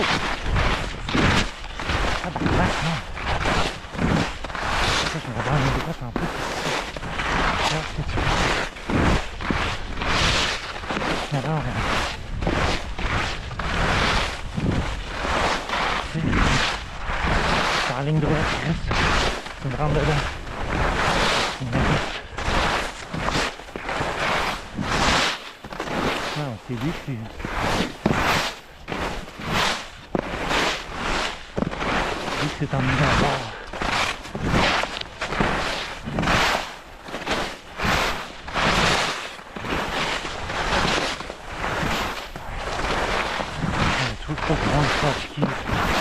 Oh! Là, là, regarde. C'est la ligne droite qui reste. C'est une grande dedans. Çok mantıklı.